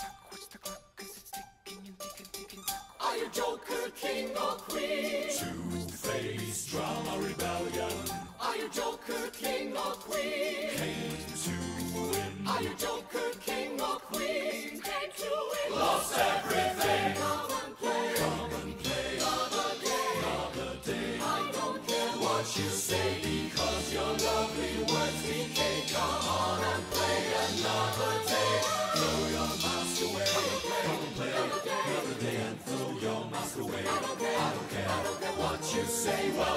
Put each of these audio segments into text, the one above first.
tock. What's the clock? Cause it's ticking and ticking, ticking tock. Are you Joker, King or Queen? Two-Face drama rebellion. Are you Joker, King or Queen? Came to win. Are you Joker, King or Queen? Came to win. Lost everything. Come and play. Come and play. Another day. Another day. I don't care what you say because your lovely words decay. Come on and play another day.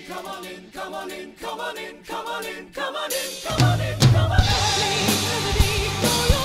in, come on in, come on in, come on in, come on in, come on in, come on in, come on in. Come on in.